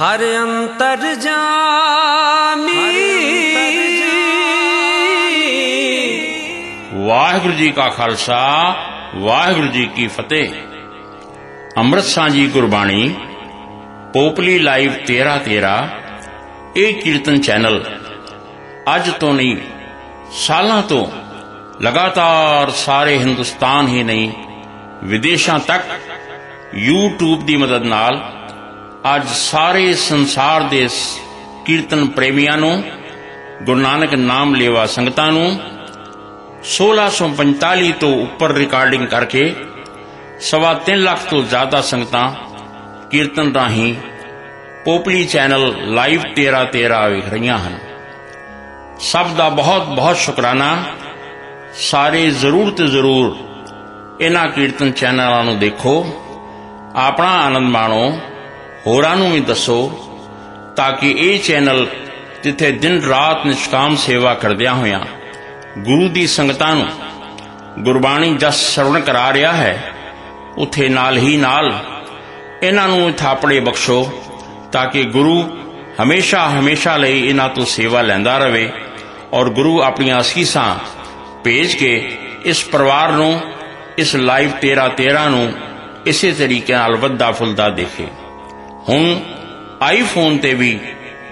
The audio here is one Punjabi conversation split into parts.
ਹਰ ਅੰਤਰ ਜਾਮੀ। ਵਾਹਿਗੁਰੂ ਜੀ ਕਾ ਖਾਲਸਾ ਵਾਹਿਗੁਰੂ ਜੀ ਕੀ ਫਤਿਹ। ਅੰਮ੍ਰਿਤ ਸਾਂਝੀ ਗੁਰਬਾਣੀ ਪੋਪਲੀ ਲਾਈਵ 13 13 ਇਹ ਕੀਰਤਨ ਚੈਨਲ ਅੱਜ ਤੋਂ ਨਹੀਂ ਸਾਲਾਂ ਤੋਂ ਲਗਾਤਾਰ ਸਾਰੇ ਹਿੰਦੁਸਤਾਨ ਹੀ ਨਹੀਂ ਵਿਦੇਸ਼ਾਂ ਤੱਕ YouTube ਦੀ ਮਦਦ ਨਾਲ ਅੱਜ ਸਾਰੇ ਸੰਸਾਰ ਦੇ ਕੀਰਤਨ ਪ੍ਰੇਮੀਆਂ ਨੂੰ, ਗੁਰੂ ਨਾਨਕ ਨਾਮ ਲੇਵਾ ਸੰਗਤਾਂ ਨੂੰ 1645 ਤੋਂ ਉੱਪਰ ਰਿਕਾਰਡਿੰਗ ਕਰਕੇ ਸਵਾ ਤਿੰਨ ਲੱਖ ਤੋਂ ਜ਼ਿਆਦਾ ਸੰਗਤਾਂ ਕੀਰਤਨ ਰਾਹੀਂ ਪੋਪਲੀ ਚੈਨਲ ਲਾਈਵ 13 13 ਵੇਖ ਰਹੀਆਂ ਹਨ। ਸਭ ਦਾ ਬਹੁਤ ਬਹੁਤ ਸ਼ੁਕਰਾਨਾ। ਸਾਰੇ ਜ਼ਰੂਰ ਤੇ ਜ਼ਰੂਰ ਇਹਨਾਂ ਕੀਰਤਨ ਚੈਨਲਾਂ ਨੂੰ ਦੇਖੋ। ਆਪਣਾ ਆਨੰਦ ਮਾਣੋ। ਹੋਰਾਂ ਨੂੰ ਵੀ ਦੱਸੋ, ਤਾਂ ਕਿ ਇਹ ਚੈਨਲ ਜਿੱਥੇ ਦਿਨ ਰਾਤ ਨਿਸ਼ਕਾਮ ਸੇਵਾ ਕਰਦਿਆਂ ਹੋਇਆਂ ਗੁਰੂ ਦੀ ਸੰਗਤਾਂ ਨੂੰ ਗੁਰਬਾਣੀ ਜਸ ਸਰਵਣ ਕਰਾ ਰਿਹਾ ਹੈ, ਉਥੇ ਨਾਲ ਹੀ ਨਾਲ ਇਹਨਾਂ ਨੂੰ ਥਾਪੜੇ ਬਖਸ਼ੋ, ਤਾਂ ਕਿ ਗੁਰੂ ਹਮੇਸ਼ਾ ਹਮੇਸ਼ਾ ਲਈ ਇਹਨਾਂ ਤੋਂ ਸੇਵਾ ਲੈਂਦਾ ਰਹੇ ਔਰ ਗੁਰੂ ਆਪਣੀਆਂ ਅਸੀਸਾਂ ਭੇਜ ਕੇ ਇਸ ਪਰਿਵਾਰ ਨੂੰ, ਇਸ ਲਾਈਵ 13 13 ਨੂੰ ਇਸੇ ਤਰੀਕੇ ਨਾਲ ਵੱਧਾ ਫੁੱਲਦਾ ਦੇਖੇ। ਹੁਣ ਆਈਫੋਨ ਤੇ ਵੀ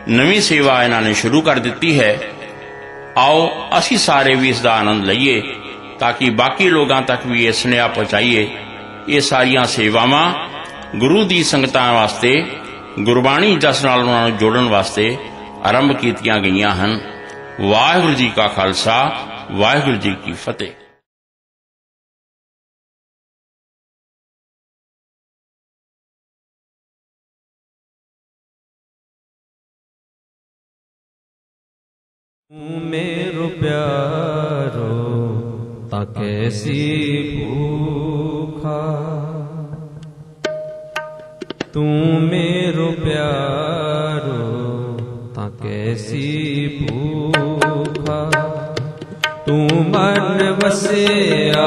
ਨਵੀਂ ਸੇਵਾ ਇਹਨਾਂ ਨੇ ਸ਼ੁਰੂ ਕਰ ਦਿੱਤੀ ਹੈ। ਆਓ ਅਸੀਂ ਸਾਰੇ ਵੀ ਇਸ ਦਾ ਆਨੰਦ ਲਈਏ ਤਾਂ ਕਿ ਬਾਕੀ ਲੋਕਾਂ ਤੱਕ ਵੀ ਇਹ ਸੁਨੇਹਾ ਪਹੁੰਚਾਈਏ। ਇਹ ਸਾਰੀਆਂ ਸੇਵਾਵਾਂ ਗੁਰੂ ਦੀ ਸੰਗਤਾਂ ਵਾਸਤੇ, ਗੁਰਬਾਣੀ ਜਸ ਨਾਲ ਉਹਨਾਂ ਨੂੰ ਜੋੜਨ ਵਾਸਤੇ ਆਰੰਭ ਕੀਤੀਆਂ ਗਈਆਂ ਹਨ। ਵਾਹਿਗੁਰੂ ਜੀ ਕਾ ਖਾਲਸਾ, ਵਾਹਿਗੁਰੂ ਜੀ ਕੀ ਫਤਿਹ। ਤੂੰ ਮੇਰੋ ਪਿਆਰੋ ਤਾਂ ਕੈਸੀ ਭੂਖਾ ਤੂੰ ਮੇਰੋ ਪਿਆਰੋ ਤਾਂ ਕੈਸੀ ਭੂਖਾ ਤੂੰ ਮਨ ਵਸਿਆ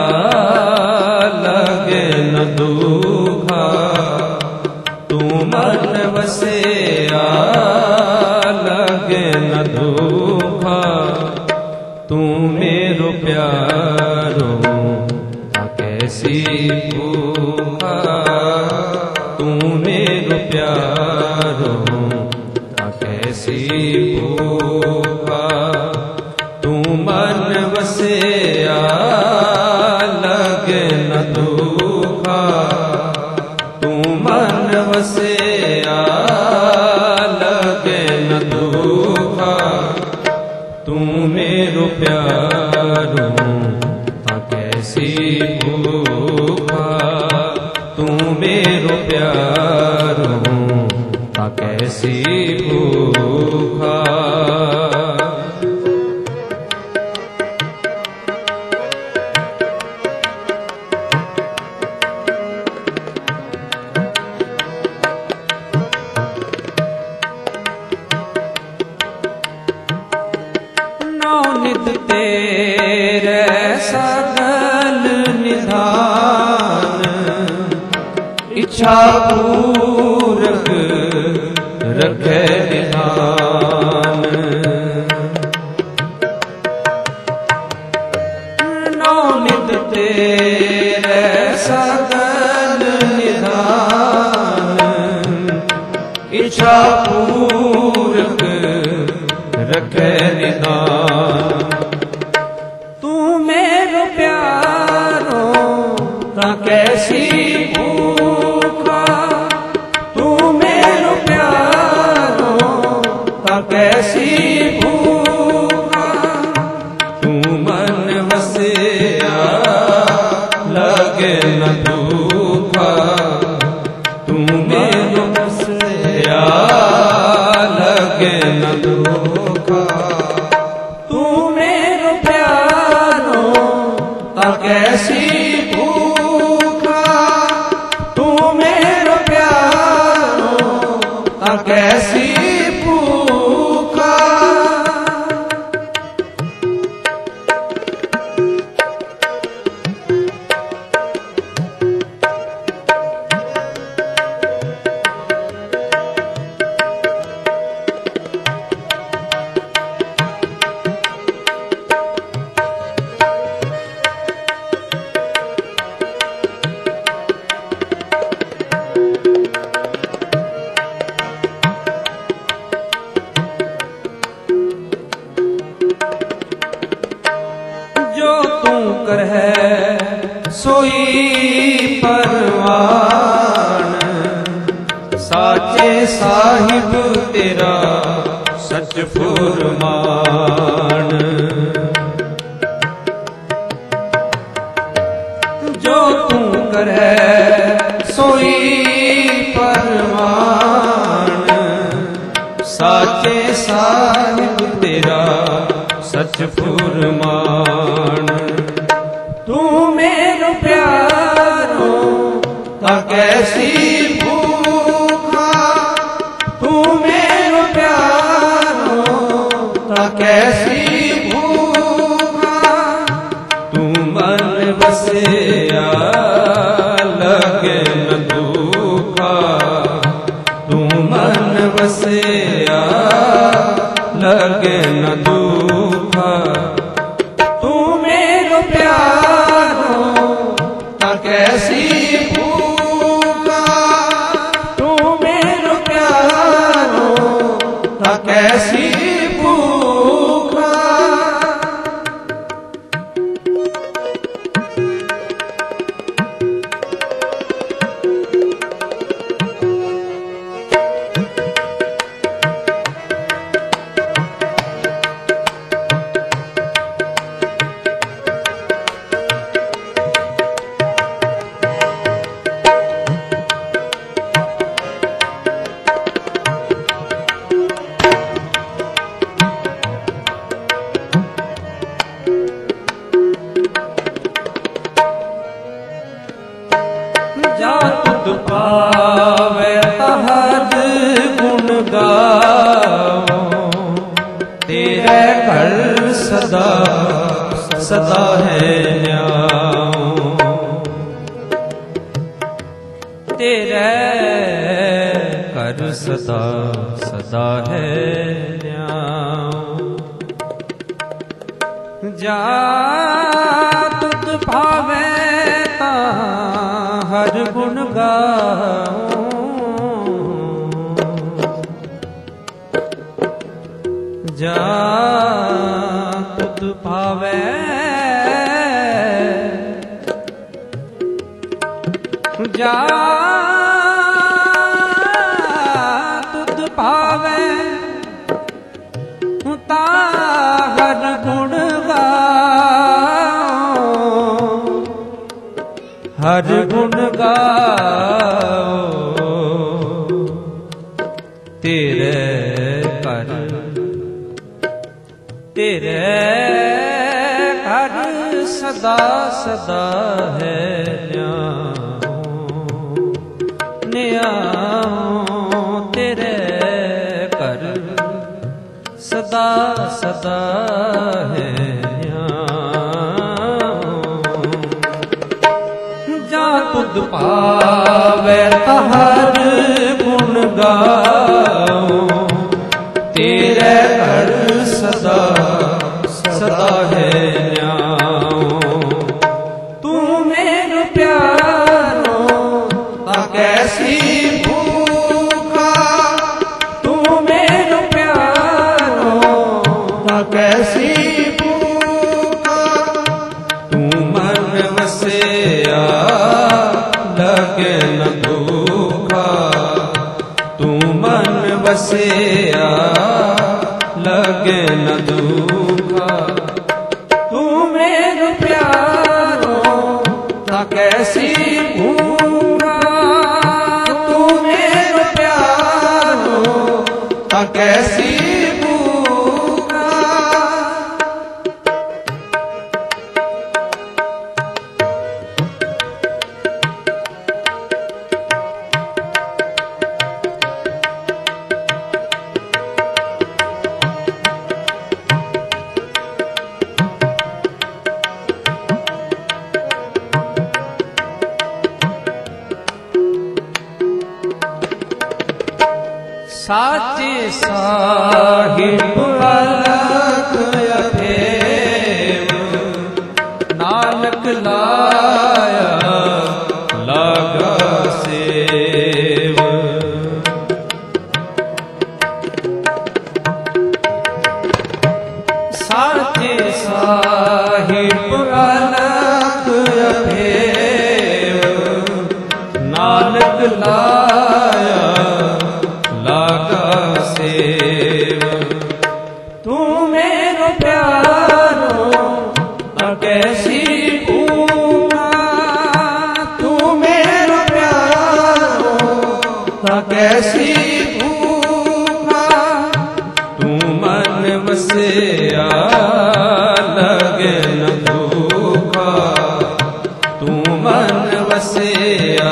ਲਗੇ ਨ ਦੁਖਾ ਤੂੰ ਮਨ ਵਸਿਆ ਤੂੰ ਮੇਰੋ ਪਿਆਰੋ ਤਾਂ ਕੈਸੀ ਭੂਖਾ ਤੂੰ ਮੇਰੋ ਪਿਆਰੋ ਤਾਂ ਕੈਸੀ ਭੂਖਾ ਤੂੰ ਮਨ ਵਸਿਆ, ਲਗੇ ਨ ਦੁਖਾ। ਤੂੰ ਮਨ ਵਸਿਆ ਮੇਰੋ ਇੱਛਾ ਪੂਰਕ ਰਖੇ ਨਿਧਾਨ ਨੌ ਨਿਤ ਤੇਰੇ ਸਗਲ ਨਿਧਾਨ। ਇੱਛਾ ਪੂਰਕ ਰਖੇ ਨਿਦਾਨ ਤੂੰ ਮੇਰੋ ਪਿਆਰੋ ਤਾਂ ਕੈਸੀ ਤਾਂ ਸਾਚੇ ਸਾਹਿਬ ਤੇਰਾ ਸਚ ਫੁਰਮਾਨ। ਜੋ ਤੂੰ ਕਰੈ, ਸੋਈ ਪਰਮਾਨ। ਸਾਚੇ ਸਾਹਿਬ ਤੇਰਾ ਸਚ ਫੁਰਮਾਨ। ਤੂੰ ਮੇਰੋ ਪਿਆਰੋ ਤਾਂ ਕੈਸੀ ਕੈਸੀ ਭੂਖਾ ਤੂੰ ਮਨ ਵਸਿਆ ਲਗੇ ਨ ਦੁਖਾ ਤੂੰ ਮਨ ਵਸਿਆ ਤੇਰੇ ਘਰ ਸਦਾ ਸਦਾ ਹੈ ਨਿਆਉ ਤੇਰੇ ਘਰ ਸਦਾ ਸਦਾ ਹੈ ਨਿਆਉ ਜਾ ਤੁਧ ਭਾਵੇ ਤਾਂ ਹਰ ਗੁਣ ਗਾਉ ਹਰ ਗੁਣ ਗਾਓ ਹਰ ਗੁਣ ਤੇਰੇ ਘਰ ਤੇਰੇ ਘਰ ਸਦਾ ਸਦਾ ਹੈ ਨਿਆਉ ਨਿਆਉ ਸਦਾ ਹੈ ਜਾ ਤੁਧ ਪਾਵੇ ਤਹਰ ਗੁਣ ਗਾਉ ਵਸਿਆ ਲਗੇ ਨ ਦੁਖਾ ਤੂੰ ਮਨ ਵਸਿਆ ਲਗੇ ਨ ਦੁਖਾ ਤੂੰ ਮੇਰੇ ਪਿਆਰੋ ਤਾਂ ਕੈਸੀ ਭੂਖਾ ਤੂੰ ਮੇਰੇ ਪਿਆਰੋ ਤਾਂ ਸਾਚੇ ਸਾਹਿਬ ਕੈਸੀ ਤੂੰ ਮੇਰਾ ਪਿਆਰੋ ਤੂੰ ਮਨ ਵਸਿਆ ਲਗੇ ਨਾ ਤੂੰ ਮਨ ਵਸਿਆ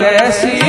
कैसी